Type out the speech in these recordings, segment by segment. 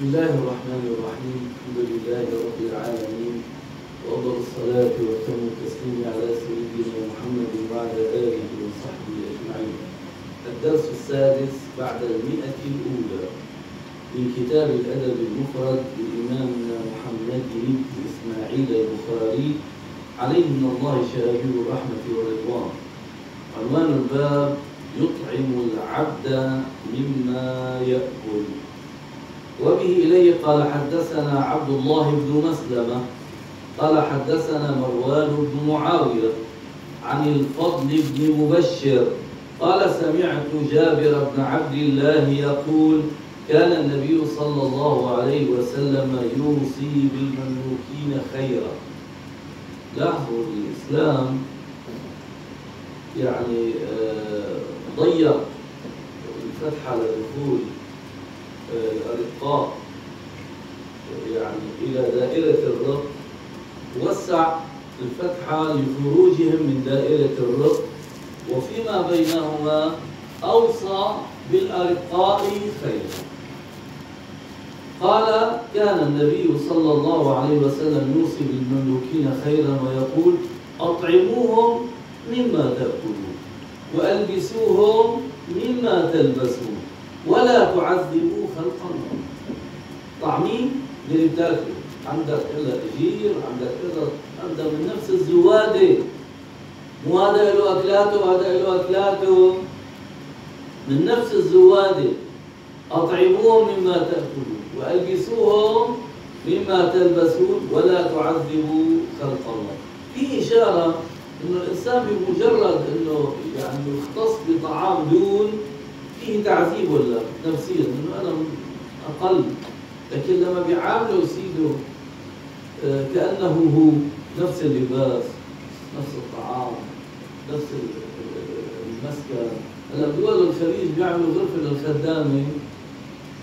بسم الله الرحمن الرحيم. الحمد لله رب العالمين. وأفضل الصلاة وأتم التسليم على سيدنا محمد وعلى آله وصحبه أجمعين. الدرس السادس بعد المئة الأولى. من كتاب الأدب المفرد لإمامنا محمد بن إسماعيل البخاري عليه من الله شهادة الرحمة والرضوان. عنوان الباب يطعم العبد مما وبه إليه قال حدثنا عبد الله بن مسلمة قال حدثنا مروان بن معاوية عن الفضل بن مبشر قال سمعت جابر بن عبد الله يقول كان النبي صلى الله عليه وسلم يوصي بالمملوكين خيرا. لاحظوا الإسلام يعني ضيق. الفتح على دخول الأرقاء يعني إلى دائرة الرق وسع الفتحة لخروجهم من دائرة الرق وفيما بينهما أوصى بالأرقاء خيرا. قال كان النبي صلى الله عليه وسلم يوصي بالمملوكين خيرا ويقول أطعموهم مما تأكلون وألبسوهم مما تلبسون. ولا تعذبوا خلق الله. طعمين اللي بتاكل عندك إلا أجير عندك إلا عندك من نفس الزوادة. مو هذا له أكلاته وهذا له أكلاته من نفس الزوادة. أطعموهم مما تأكلون وألبسوهم مما تلبسون ولا تعذبوا خلق الله. في إشارة إنه الإنسان بمجرد إنه يعني يختص بطعام دون فيه تعذيب ولا نفسيا إنه أنا أقل لكن لما بيعامله سيده كأنه هو نفس اللباس نفس الطعام نفس المسكن هلا بدول الخليج بيعملوا غرفة للخدامة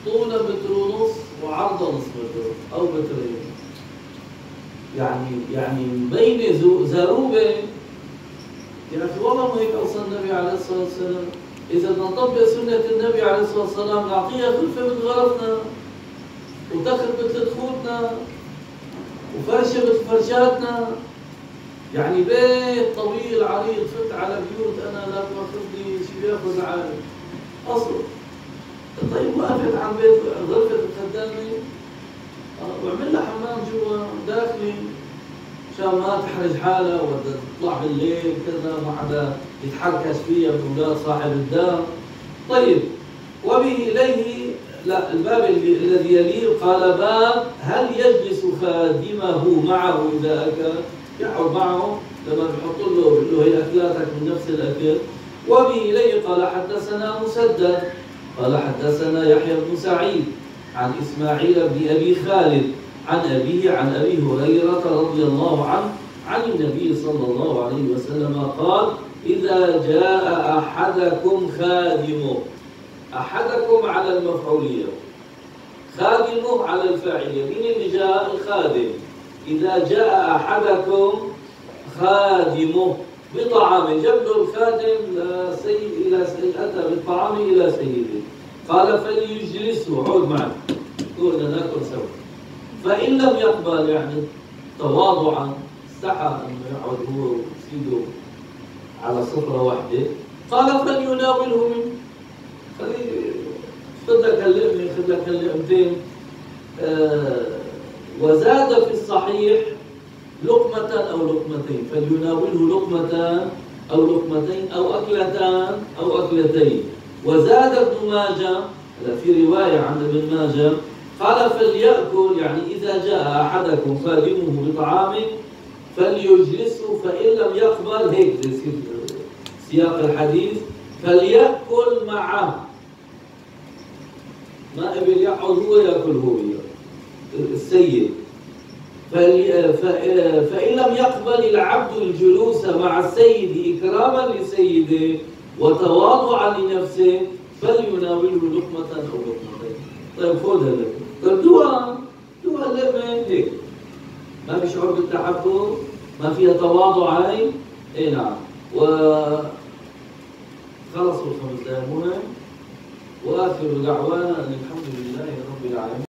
طولها متر ونص وعرضها نص متر أو مترين. يعني يعني مبينة زروبة يا أخي والله ما هيك أوصى النبي عليه الصلاة والسلام. إذا نطبق سنة النبي عليه الصلاة والسلام نعطيها غرفة من غرفنا وتخت مثل دخولنا وفرشة مثل فرشاتنا. يعني بيت طويل عريض فت على بيوت أنا لا تأخذني شي بياخذ عالي أصل طيب وقفت عن بيت غرفة الخدامة؟ واعمل لها حمام جوا داخلي. مشان ما تحرج حالها وبدها تطلع بالليل كذا ما حدا يتحركش فيها من أولاد صاحب الدار. طيب وبه إليه لا الباب الذي يليه قال باب هل يجلس خادمه معه إذا أكل؟ يقعد معه لما بيحط له بيقول له هي أكلاتك من نفس الأكل. وبه إليه قال حدثنا مسدد. قال حدثنا يحيى بن سعيد عن إسماعيل بن أبي خالد عن أبيه عن أبي هريرة رضي الله عنه عن النبي صلى الله عليه وسلم قال إذا جاء أحدكم خادمه أحدكم على المفعولية. خادمه على الفاعلية مين اللي جاء الخادم. إذا جاء أحدكم خادمه بطعام جاب له الخادم لسي إلى سي أتى بالطعام إلى سيده. قال فليجلسه. عود معه قلنا ناكل سوا فإن لم يقبل يعني تواضعا استحى أنه يقعد هو وسيده على سفرة واحدة. قال فليناوله خليه خذ لك اللقمة خذ لك اللقمتين آه وزاد في الصحيح لقمة أو لقمتين فليناوله لقمتان أو لقمتين أو أكلتان أو أكلتين. وزاد ابن ماجه في رواية عند ابن ماجه قال فليأكل يعني إذا جاء أحدكم خادمه بطعام فليجلسه فإن لم يقبل هيك سياق الحديث فليأكل معه. ما قبل يقعد هو يأكل هو السيد. فإن لم يقبل العبد الجلوس مع السيد إكراما لسيده وتواضعا لنفسه فليناوله لقمة أو لقمتين. طيب خذها لك. طيب دوها دوها اللقمة هيك ما في شعور بالتحفظ ما فيها تواضع هاي اي نعم. و خلصوا الخمس دقائق وآخر دعوانا أن الحمد لله رب العالمين.